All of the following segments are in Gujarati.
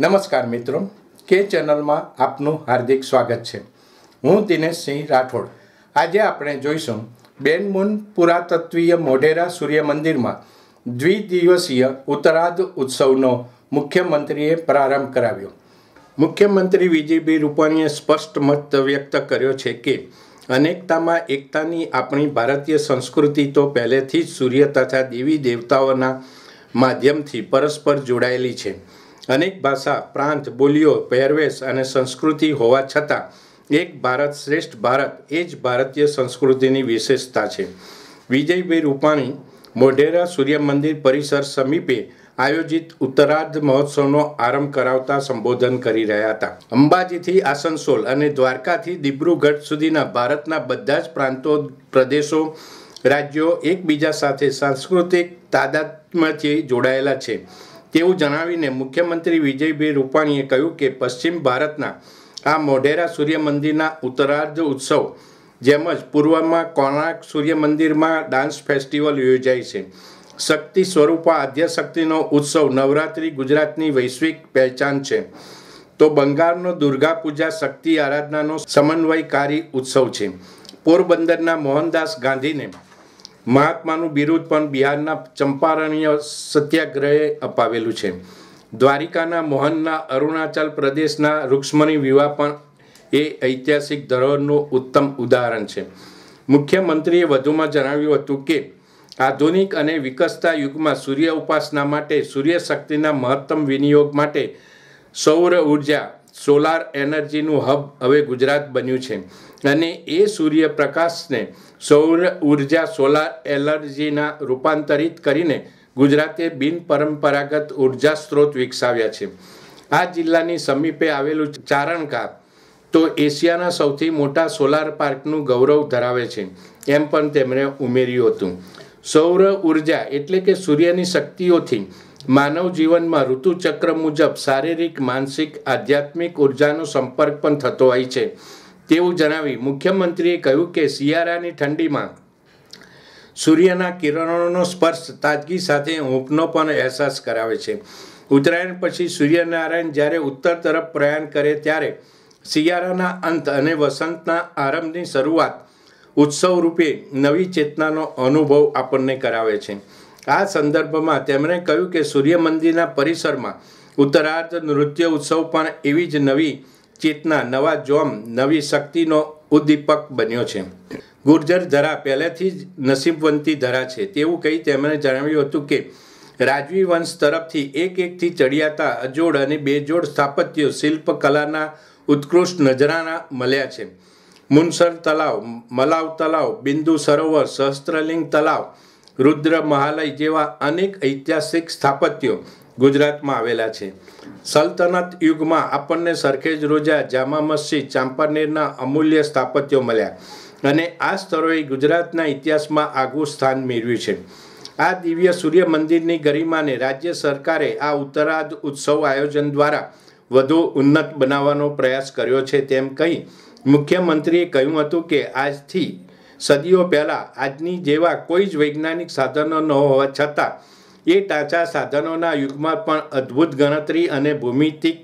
નમસ્કાર મિત્રો, કે ચેનલમાં આપનું હાર્દિક સ્વાગત છે. હું દિનેશસિંહ રાઠોડ. આજે આપણે જોઈશું બેનમૂન પુરાતત્વીય મોઢેરા સૂર્ય મંદિરમાં દ્વિદિવસીય ઉત્તરાર્ધ ઉત્સવનો મુખ્યમંત્રીએ પ્રારંભ કરાવ્યો. મુખ્યમંત્રી વિજયભાઈ રૂપાણીએ સ્પષ્ટ મત વ્યક્ત કર્યો છે કે, અનેકતામાં એકતાની આપણી ભારતીય સંસ્કૃતિ તો પહેલેથી જ સૂર્ય તથા દેવી દેવતાઓના માધ્યમથી પરસ્પર જોડાયેલી છે. અનેક ભાષા, પ્રાંત, બોલીઓ, પહેરવેશ અને સંસ્કૃતિ હોવા છતાં એક ભારત શ્રેષ્ઠ ભારત એ જ ભારતીય સંસ્કૃતિની વિશેષતા છે. વિજયભાઈ રૂપાણી મોઢેરા સૂર્ય મંદિર પરિસર સમીપે આયોજિત ઉત્તરાર્ધ મહોત્સવનો આરંભ કરાવતા સંબોધન કરી રહ્યા હતા. અંબાજીથી આસનસોલ અને દ્વારકાથી દિબ્રુગઢ સુધીના ભારતના બધા જ પ્રાંતો, પ્રદેશો, રાજ્યો એકબીજા સાથે સાંસ્કૃતિક તાદાત્મ્યથી જોડાયેલા છે. તેવું જણાવીને મુખ્યમંત્રી વિજયભાઈ રૂપાણીએ કહ્યું કે પશ્ચિમ ભારતના આ મોઢેરા સૂર્ય મંદિરના ઉત્તરાર્ધ ઉત્સવ જેમજ પૂર્વમાં કોણાર્ક સૂર્ય મંદિરમાં ડાન્સ ફેસ્ટિવલ યોજાય છે. શક્તિ સ્વરૂપા આદ્યશક્તિનો ઉત્સવ નવરાત્રિ ગુજરાતની વૈશ્વિક પહેચાન છે. તો બંગાળનો દુર્ગા પૂજા શક્તિ આરાધનાનો સમન્વયકારી ઉત્સવ છે. પોરબંદરના મોહનદાસ ગાંધીને મહાત્માનું બિરુદ પણ બિહારના ચંપારણીય સત્યાગ્રહે અપાવેલું છે. દ્વારિકાના મોહનના અરુણાચલ પ્રદેશના રૂક્ષ્મણી વિવાહ પણ એ ઐતિહાસિક ધરોહરનું ઉત્તમ ઉદાહરણ છે. મુખ્યમંત્રીએ વધુમાં જણાવ્યું હતું કે, આધુનિક અને વિકસતા યુગમાં સૂર્ય ઉપાસના માટે સૂર્ય શક્તિના મહત્તમ વિનિયોગ માટે સૌર ઊર્જા સોલાર એનર્જીનું હબ હવે ગુજરાત બન્યું છે. અને એ સૂર્યપ્રકાશને સૌર ઊર્જા સોલાર એનર્જીના રૂપાંતરિત કરીને ગુજરાતે બિનપરંપરાગત ઊર્જા સ્ત્રોત વિકસાવ્યા છે. આ જિલ્લાની સમીપે આવેલું ચારણકા તો એશિયાના સૌથી મોટા સોલાર પાર્કનું ગૌરવ ધરાવે છે. એમ પણ તેમણે ઉમેર્યું હતું. સૌર ઊર્જા એટલે કે સૂર્યની શક્તિઓથી માનવ જીવનમાં ઋતુચક્ર મુજબ શારીરિક, માનસિક, આધ્યાત્મિક ઉર્જાનો સંપર્ક પણ થતો હોય છે. તેવું જણાવી, મુખ્યમંત્રીએ કહ્યું કે શિયાળાની ઠંડીમાં સૂર્યના કિરણોનો સ્પર્શ તાજગી સાથે હૂંફનો પણ અહેસાસ કરાવે છે. ઉત્તરાયણ પછી સૂર્યનારાયણ જ્યારે ઉત્તર તરફ પ્રયાણ કરે ત્યારે શિયાળાના અંત અને વસંતના આરંભની શરૂઆત ઉત્સવ રૂપે નવી ચેતનાનો અનુભવ આપણને કરાવે છે. આ સંદર્ભમાં તેમણે કહ્યું કે સૂર્ય મંદિરના પરિસરમાં ઉત્તરાર્ધ નૃત્ય ઉત્સવ પણ એવી જ નવી ચેતના, નવા જોમ, નવી શક્તિનો ઉદ્દીપક બન્યો છે. ગુર્જર ધરા પહેલેથી જ નસીબવંતી ધરા છે. તેવું કહી તેમણે જણાવ્યું હતું કે, રાજવી વંશ તરફથી એક એકથી ચડિયાતા અજોડ અને બેજોડ સ્થાપત્યો શિલ્પકલાના ઉત્કૃષ્ટ નજરાના મળ્યા છે. મુનસર તલાવ, મલાવ તલાવ, બિંદુ સરોવર સહસ્ત્રલિંગ તલાવ રુદ્ર મહાલય જેવા અનેક ઐતિહાસિક સ્થાપત્યો ગુજરાતમાં આવેલા છે. સલ્તનત યુગમાં આપણને સરખેજ રોજા, જામા મસ્જિદ, ચાંપાનેરના અમૂલ્ય સ્થાપત્યો મળ્યા અને આ સ્થળોએ ગુજરાતના ઇતિહાસમાં આગવું સ્થાન મેળવ્યું છે. આ દિવ્ય સૂર્ય મંદિરની ગરિમાને રાજ્ય સરકારે આ ઉત્તરાર્ધ ઉત્સવ આયોજન દ્વારા વધુ ઉન્નત બનાવવાનો પ્રયાસ કર્યો છે તેમ કહી મુખ્યમંત્રીએ કહ્યું હતું કે આજથી સદીઓ પહેલાં આજની જેવા કોઈ જ વૈજ્ઞાનિક સાધનો ન હોવા છતાં, એ ટાંચા સાધનોના યુગમાં પણ અદ્ભુત ગણતરી અને ભૂમિતિક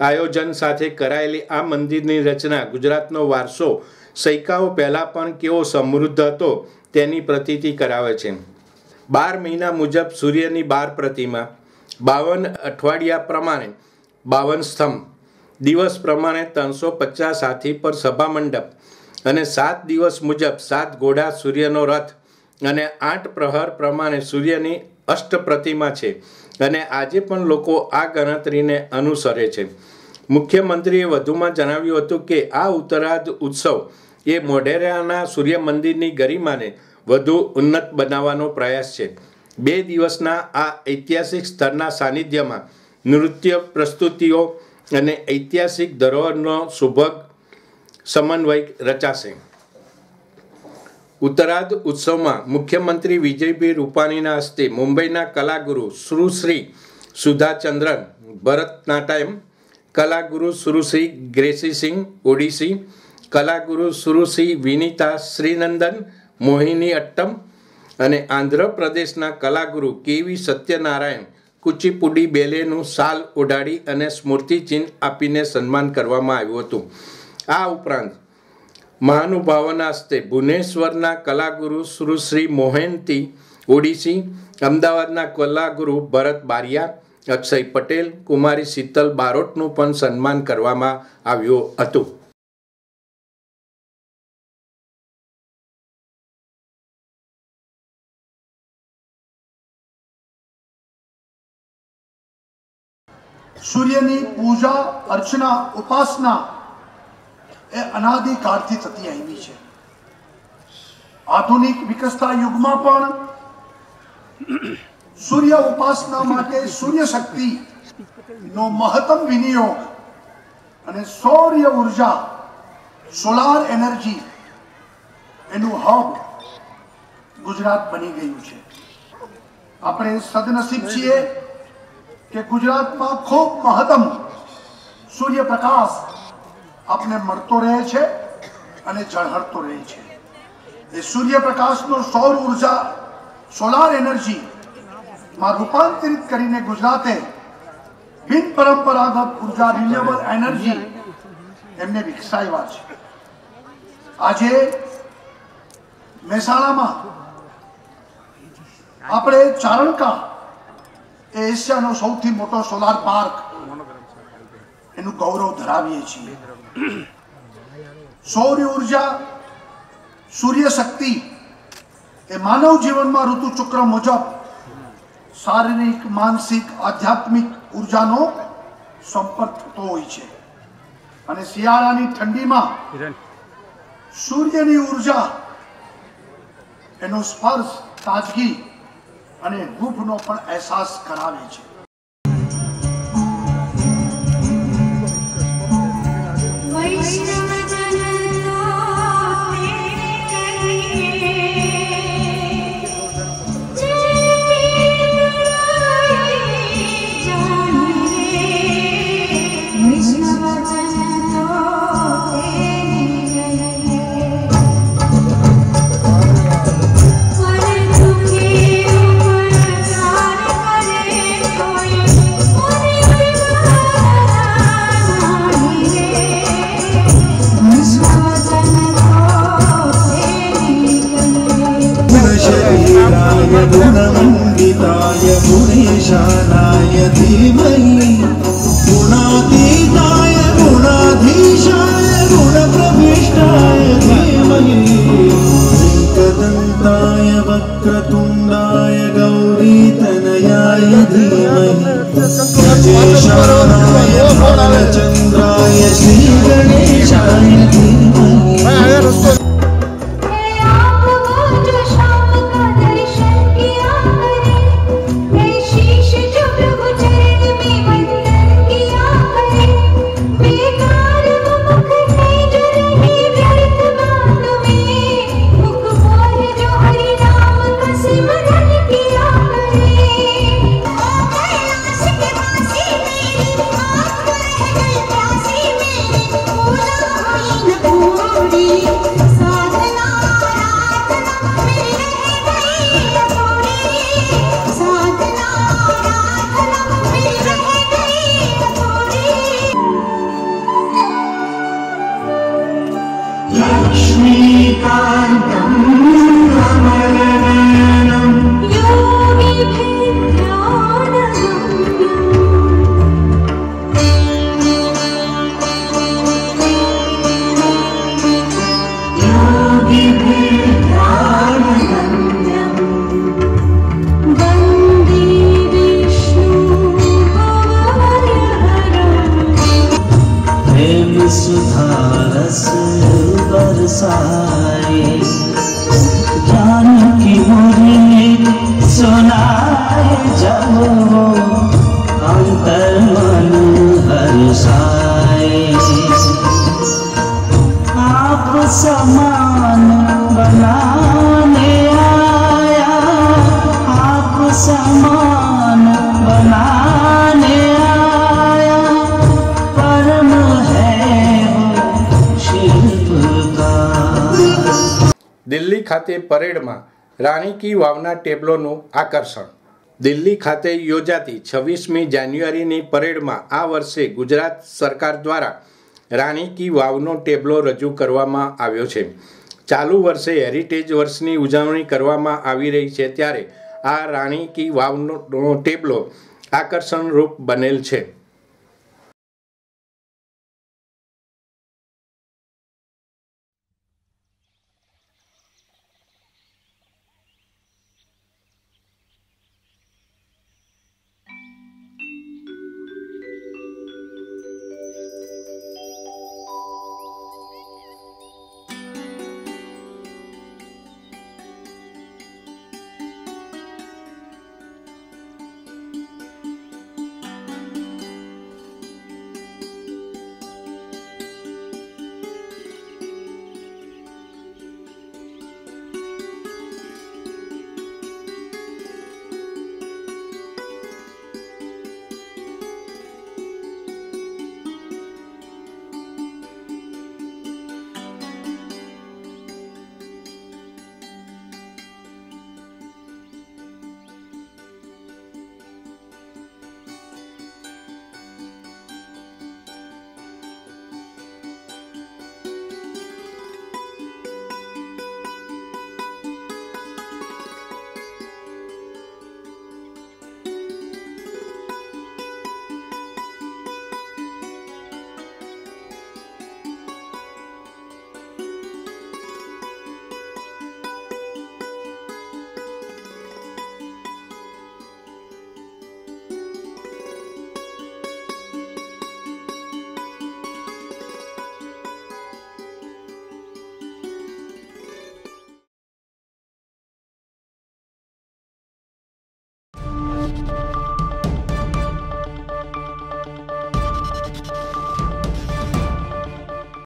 આયોજન સાથે કરાયેલી આ મંદિરની રચના ગુજરાતનો વારસો સૈકાઓ પહેલાં પણ કેવો સમૃદ્ધ હતો તેની પ્રતીતિ કરાવે છે. બાર મહિના મુજબ સૂર્યની બાર પ્રતિમા, બાવન અઠવાડિયા પ્રમાણે બાવન સ્તંભ, દિવસ પ્રમાણે ત્રણસો પચાસ હાથી પર સભા મંડપ અને સાત દિવસ મુજબ સાત ઘોડા સૂર્યનો રથ અને આઠ પ્રહર પ્રમાણે સૂર્યની અષ્ટ પ્રતિમા છે. અને આજે પણ લોકો આ ગણતરીને અનુસરે છે. મુખ્યમંત્રીએ વધુમાં જણાવ્યું હતું કે આ ઉત્તરાર્ધ ઉત્સવ એ મોઢેરાના સૂર્ય મંદિરની ગરિમાને વધુ ઉન્નત બનાવવાનો પ્રયાસ છે. બે દિવસના આ ઐતિહાસિક સ્તરના સાનિધ્યમાં નૃત્ય પ્રસ્તુતિઓ અને ઐતિહાસિક ધરોહરનો સુભગ સમન્વય રચાશે. ઉત્તરાર્ધ ઉત્સવમાં મુખ્યમંત્રી વિજયભાઈ રૂપાણીના હસ્તે મુંબઈના કલાગુરુ સુશ્રી સુધાચંદ્રન, ભરતનાટ્યમ, કલાગુરુ સુશ્રી ગ્રેસીસિંહ, ઓડિસી, કલાગુરુ સુશ્રી વિનીતા શ્રીનંદન, મોહિની અટ્ટમ અને આંધ્રપ્રદેશના કલાગુરુ કેવી સત્યનારાયણ, કુચીપુડી બેલેનું શાલ ઓઢાડી અને સ્મૃતિચિહ્ન આપીને સન્માન કરવામાં આવ્યું હતું. આ ઉપરાંત મહાનુભાવોના હસ્તે ભુવનેશ્વરના કલાગુરુ સુશ્રી મોહેન્તી ઓડિસી અમદાવાદના કલાગુરુ ભરત બારિયા, અક્ષય પટેલ, કુમારી શીતલ બારોટનું પણ સન્માન કરવામાં આવ્યું હતું. સૂર્યની પૂજા, અર્ચના, ઉપાસના એ અનાદિકાળથી થતી આવી છે. આધુનિક વિકસતા યુગમાં પણ સૂર્ય ઉપાસના માટે સૂર્ય શક્તિ નો મહત્તમ વિનિયોગ અને સૌર્ય ઊર્જા સોલાર એનર્જી એનું હબ ગુજરાત બની ગયું છે. આપણે સદનસીબ છીએ કે ગુજરાતમાં ખૂબ મહત્તમ સૂર્યપ્રકાશ આપને મળતો રહે છે અને ઝળહળતો રહે છે. એ સૂર્યપ્રકાશનો સૌર ઊર્જા સોલાર એનર્જી માં રૂપાંતરિત કરીને ગુજરાતે બિન પરંપરાગત ઊર્જા રિન્યુએબલ એનર્જી એમને વિકસાવ્યા છે. આજે મહેસાણામાં આપણે ચારણકા એ એશિયાનો સૌથી મોટો સોલાર પાર્ક એનું ગૌરવ ધરાવીએ છીએ. સૌર ઊર્જા સૂર્ય શક્તિ એ માનવ જીવનમાં ઋતુચક્ર મુજબ શારીરિક માનસિક આધ્યાત્મિક ઉર્જાનો સંપર્ક થતો હોય છે. અને શિયાળાની ઠંડીમાં સૂર્યની ઊર્જા એનો સ્પર્શ તાજગી અને હૂંફનો પણ અહેસાસ કરાવે છે. Vaishnava. एकदन्ताय દિલ્હી ખાતે પરેડમાં રાણી કી વાવના ટેબ્લોનું આકર્ષણ. દિલ્હી ખાતે યોજાતી છવ્વીસમી જાન્યુઆરીની પરેડમાં આ વર્ષે ગુજરાત સરકાર દ્વારા રાણી કી વાવનો ટેબલો રજૂ કરવામાં આવ્યો છે. ચાલુ વર્ષે હેરિટેજ વર્ષની ઉજવણી કરવામાં આવી રહી છે ત્યારે આ રાણી કી વાવનો ટેબલો આકર્ષણરૂપ બનેલ છે.